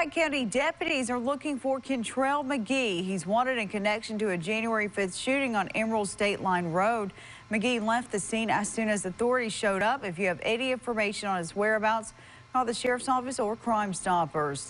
Pike County deputies are looking for Kentrell McGee. He's wanted in connection to a January 5th shooting on Emerald State Line Road. McGee left the scene as soon as authorities showed up. If you have any information on his whereabouts, call the sheriff's office or Crime Stoppers.